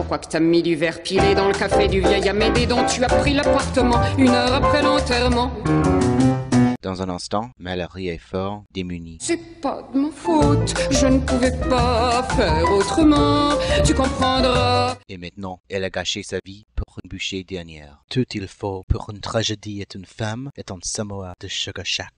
Pourquoi que t'as mis du verre pilé dans le café du vieil Amédée dont tu as pris l'appartement une heure après l'enterrement? Dans un instant, Mallory est fort démunie. C'est pas de ma faute, je ne pouvais pas faire autrement, tu comprendras. Et maintenant, elle a gâché sa vie pour une bouchée dernière. Tout il faut pour une tragédie est une femme est un Samoa de Sugar Shack.